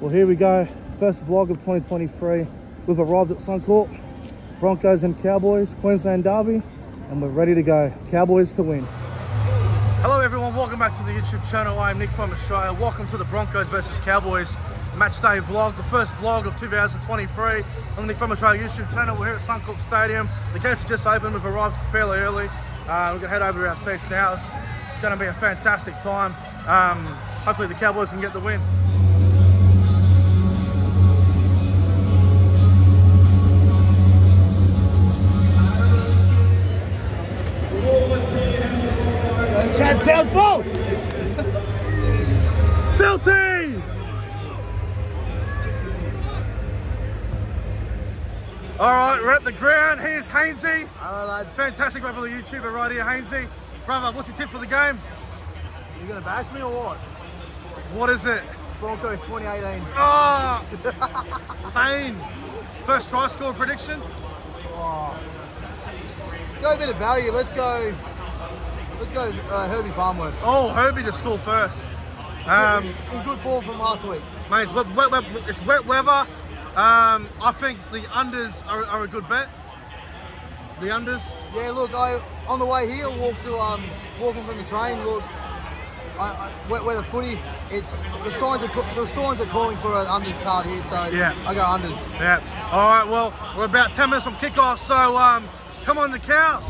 Well, here we go. First vlog of 2023. We've arrived at Suncorp. Broncos and Cowboys, Queensland Derby, and we're ready to go. Cowboys to win. Hello everyone, welcome back to the YouTube channel. I'm Nick from Australia. Welcome to the Broncos versus Cowboys match day vlog, the first vlog of 2023 on the Nick from Australia YouTube channel. We're here at Suncorp Stadium. The gates are just open. We've arrived fairly early. Uh, we're gonna head over to our seats now. It's, it's gonna be a fantastic time. Um, hopefully the Cowboys can get the win. The ground. Here's Hainsey. Hello, lad. Fantastic popular YouTuber right here, Hainsey. Brother, what's your tip for the game? You gonna bash me or what? What is it? Broncos 2018. Oh! Pain. First try score prediction? Oh. Go a bit of value. Let's go. Let's go uh, Herbie Farnworth. Oh, Herbie to score first. Um, In good form from last week. mate, it's wet, wet, wet, it's wet weather. Um, I think the unders are, are a good bet. The unders. Yeah, look, I on the way here, walked to um, walking from the train. Look, I, I, where, where the footy, it's the signs are the signs are calling for an unders card here, so Yeah. I go unders. Yeah. All right. Well, we're about 10 minutes from kickoff, so um, come on, the cows.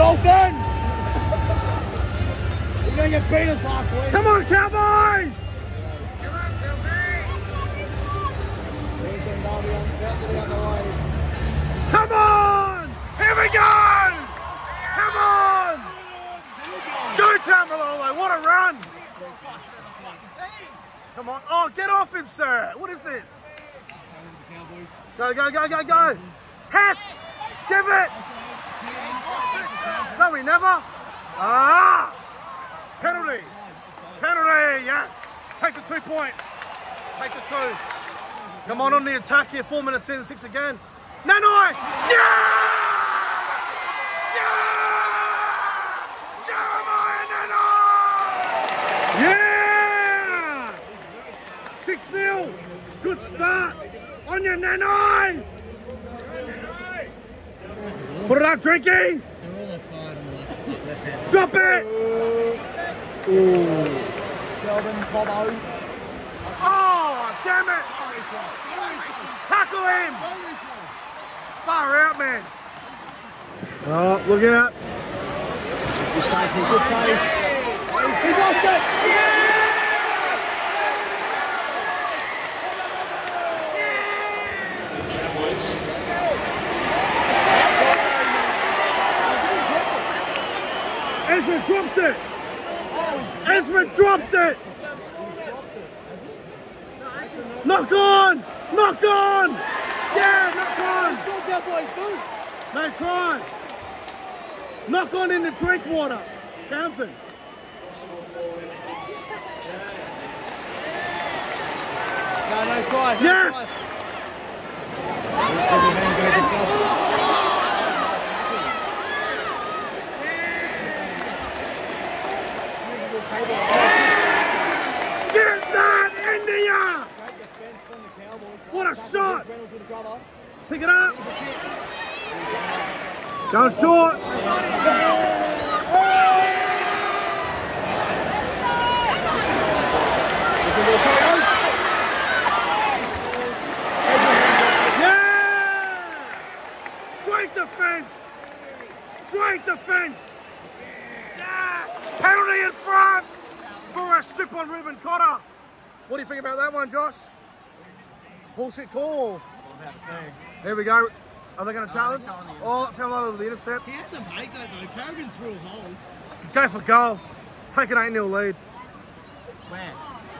Dolphins! You're gonna get beat us last week. Come on, Cowboys! Come on! Here we go! Come on! Go Taumalolo, what a run! Come on, oh, get off him, sir! What is this? Go, go, go, go, go! Hash! Give it! No, we never! Ah! Penalty! Penalty, yes! Take the two points! Take the two! Come on, on the attack here, four minutes in, six again. Nanai! Yeah! Yeah! Jeremiah Nanai! Yeah! 6 0. Good start. On your Nanai! Put it up, Drinky! Drop it! Oh, Sheldon, Bobo. Oh, damn it! Tackle him! Far out, man. Oh, look out. Good save, good save. He lost it! Ezra dropped it! Ezra dropped it! Knock on! Knock on! Yeah, knock on! Good Cowboys, good. No try! Knock on in the Drinkwater! Townsend. No, no try. Yes! try. Get that into ya! What a shot! Pick it up! Go short! Yeah! Great defense! Great defense. Yeah. Penalty in front for a strip on Reuben Cotter. What do you think about that one, Josh? Bullshit call. I'm about to say. Here we go. Are they going to Oh, challenge? they're calling the Oh, tell them over the intercept. He had to make that though. Carrigan's through a hole. Go for goal. Take an 8 0 lead. Where?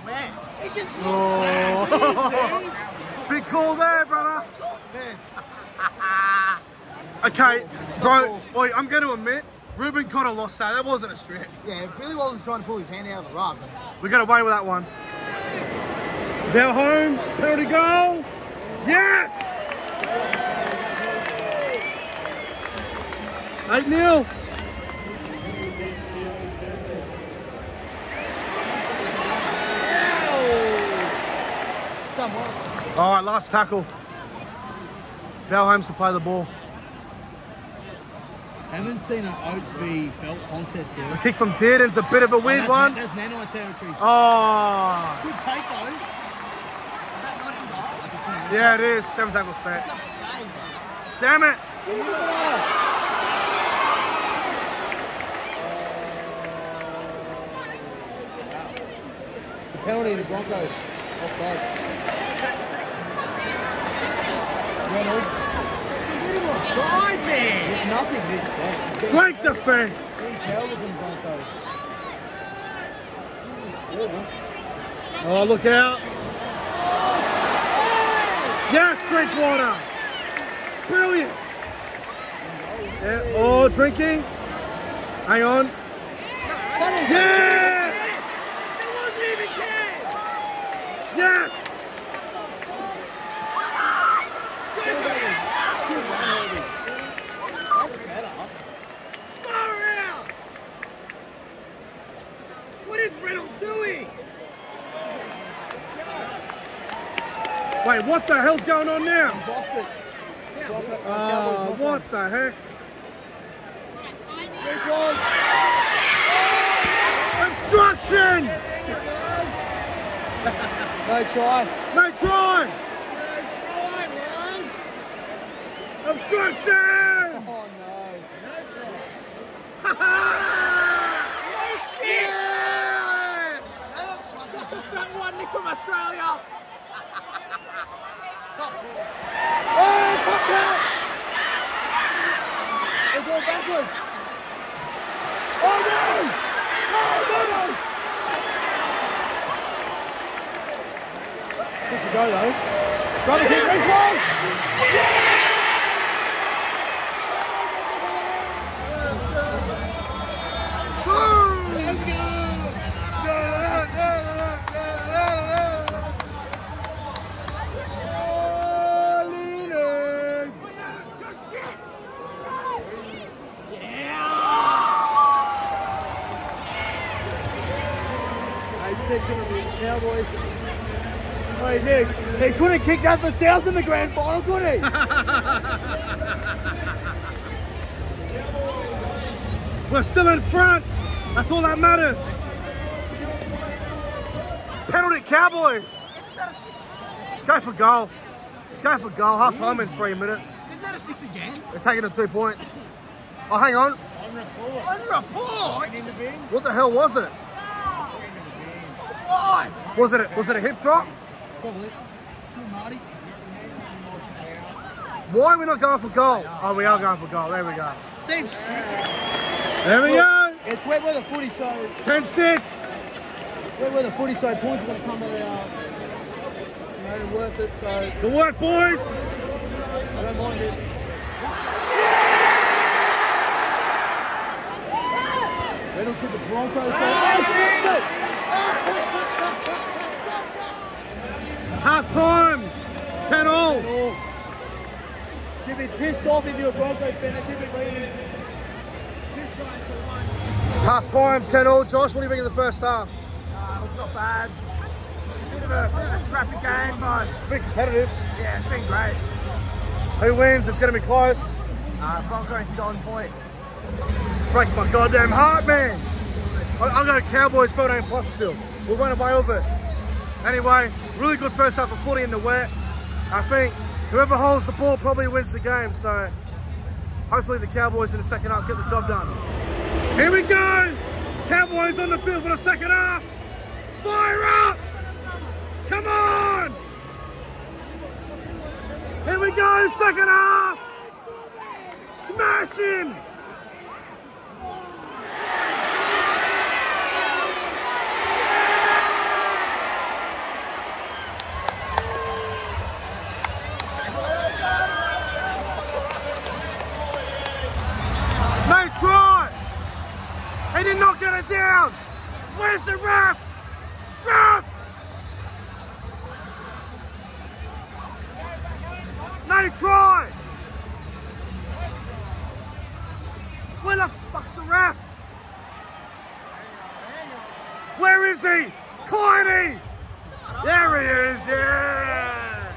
Where? He just Oh. Big call there, brother. Okay, bro, oi, I'm going to admit, Reuben Cotter lost that. That wasn't a strip. Yeah, Billy wasn't trying to pull his hand out of the rug. We got away with that one. Val Holmes, penalty goal. Yes! 8 0. Come on. All right, last tackle. Val Holmes to play the ball. Haven't seen an Oates v Feldt contest The yet. kick from Dearden's a bit of a weird that's, one. That's Nanai territory. Oh, Good take though. Yeah, it is. Seven tackle set. Damn it. The penalty in the Broncos. Offside. Reynolds. Offside, man. Nothing makes sense. Great defense. Held in Broncos. Oh, look out. Yes, Drinkwater. Brilliant. Yeah. Oh, drinking. Hang on. Yeah. It wasn't even. Yes. Far out. What is Reynolds doing? Wait, what the hell's going on now? Oh, what the heck? Obstruction! No try. No try! Obstruction! Oh no. yeah! Just a fat one, Nick from Australia. Oh, pop out! They're going backwards. Oh no! Oh no no! Good to go though. Brother, keep this one. Let's he couldn't kick for South in the grand final, could he? We're still in front. That's all that matters. Penalty Cowboys. Go for goal. Go for goal. Half time in three minutes. Isn't that a six again? They're taking the two points. Oh, hang on. On report. What the hell was it? What? Was it a, was it a hip drop? Probably. Why are we not going for goal? Oh, we are going for goal. There we go. Seems. There we go. It's wet weather footy, so 10-6. wet weather footy, so points are going to come at our, you know, worth it. So Good work, boys. I don't mind it. Reynolds hit the Broncos. Oh, Half time. 10 all. You'd be pissed off if you're a Broncos fan. They should be leading. Half time, 10 all. Josh, what do you think of the first half? Uh, it's not bad. Bit of a, bit of a scrappy game, but Bit competitive. yeah, it's been great. Who wins? It's going to be close. Uh, Broncos got on point. Break my goddamn heart, man. I'm going Cowboys 13 plus still. We'll run away with it. Anyway, really good first half of footy in the wet. I think whoever holds the ball probably wins the game. So Hopefully the Cowboys in the second half get the job done. Here we go! Cowboys on the field for the second half. Fire up! Come on! Here we go, second half! Smash Where's the ref? Ref! No try! Where the fuck's the ref? Where is he? Kleiny! There he is, yeah!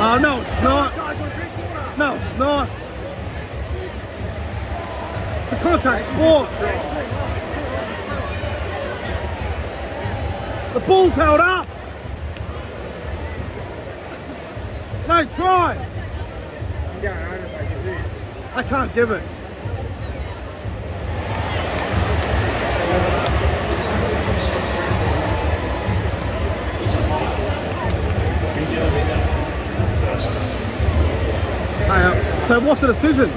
Oh, no, it's not. No, it's not. It's a contact sport. The ball's held up. No, try. I can't give it. Uh, so what's the decision?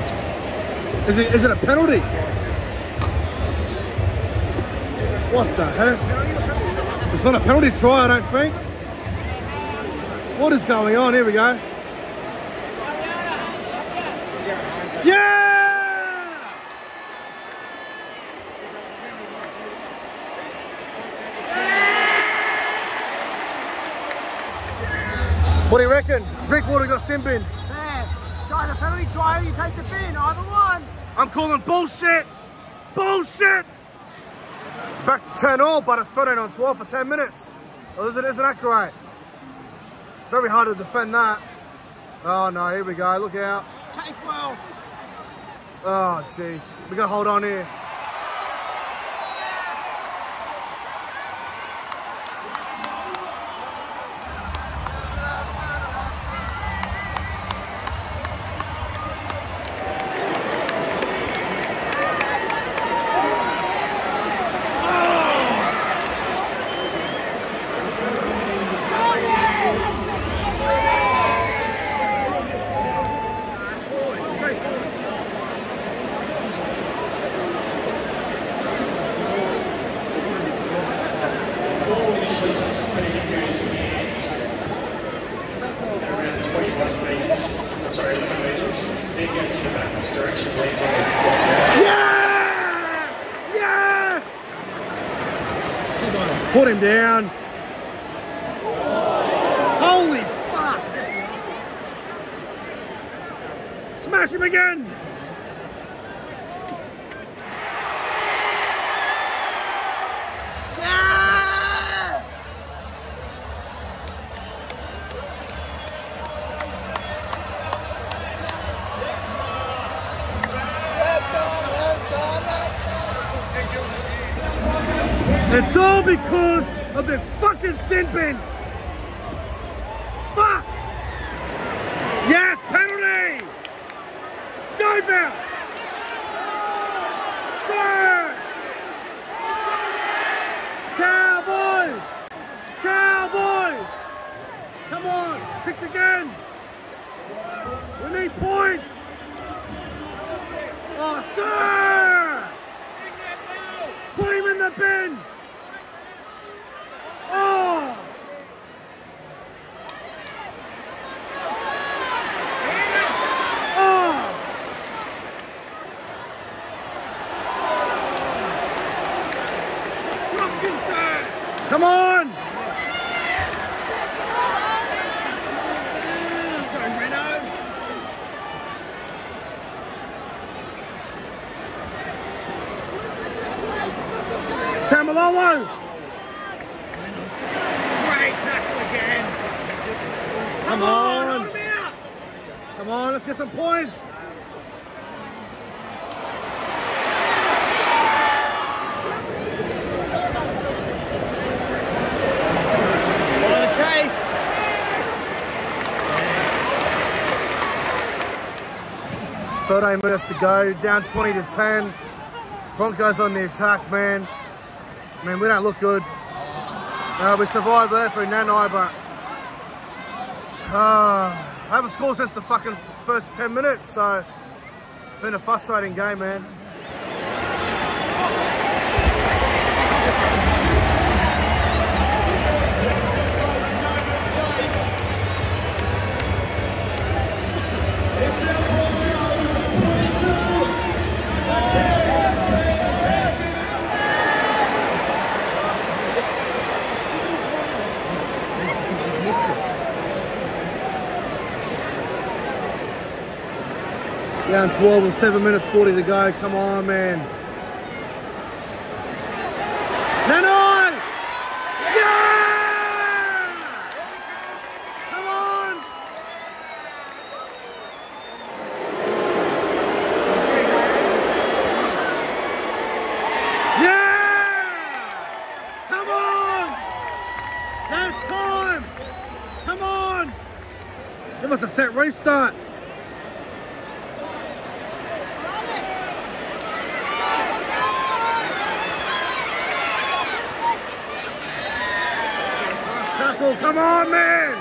Is it is it a penalty? What the heck? It's not a penalty try, I don't think. What is going on? Here we go. Yeah! What do you reckon? Drinkwater got sin bin. Fair. Try the penalty try or you take the bin. Either one. I'm calling bullshit! Bullshit! It's back to 10 all, but it's 13 on 12 for 10 minutes. Oh, isn't, isn't that great? Very hard to defend that. Oh no, here we go, look out. Take well. Oh jeez, we gotta hold on here. Smash him again! Ah! It's all because of this fucking sin bin. Fuck! Yes, penalty! Dive out! Sir! Cowboys! Cowboys! Come on, six again! We need points! Oh, sir! Put him in the bin! Oh! Oh! Come on! Taumalolo! Great tackle again. Come on! Come on, let's get some points! Follow the chase. 13 minutes to go, down 20 to 10. Broncos on the attack, man. Man, we don't look good. Uh, we survived there through Nanai, but uh, haven't scored since the fucking first 10 minutes, so been a frustrating game, man. Down 12 with 7 minutes 40 to go. Come on, man. Nanai! Yeah! Come on! Yeah! Come on! That's time! Come on! Give us a set restart. Tackle, come on, man!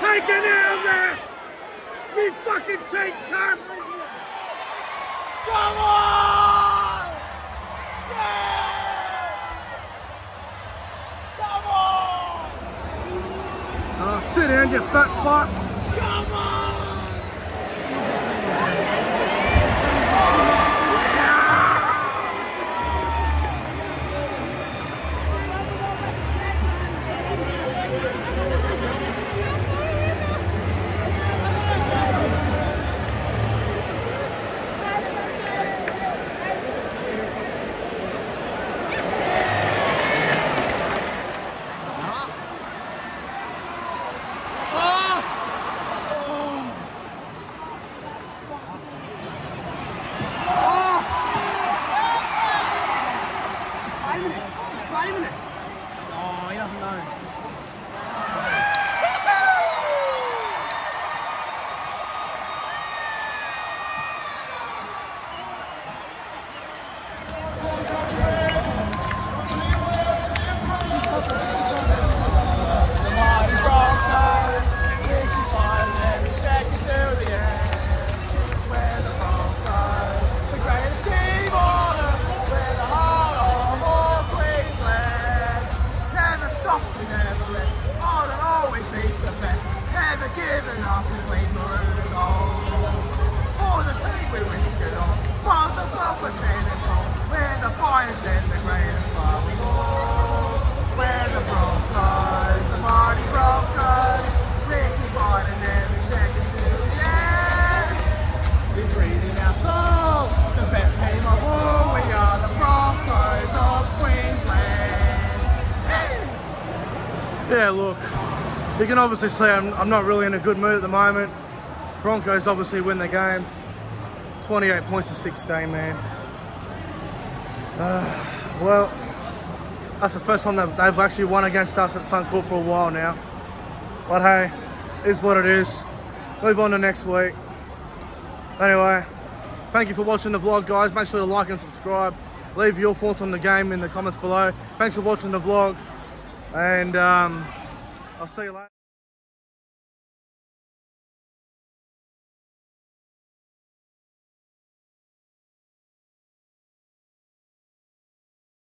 Take it out there! You fucking cheat, cunt! Come on! Yeah! Come on! Oh, sit down, you fat fuck! Giving up played maroon and gold. For the team we risk it all. Miles above we're standing tall. Where the fire's in the greatest Yeah, look, you can obviously see I'm, I'm not really in a good mood at the moment. Broncos obviously win the game. 28 points to 16, man. Uh, well, that's the first time that they've actually won against us at Suncorp for a while now. But hey, is what it is. Move on to next week. Anyway, thank you for watching the vlog, guys. Make sure to like and subscribe. Leave your thoughts on the game in the comments below. Thanks for watching the vlog. And um, I'll see you later.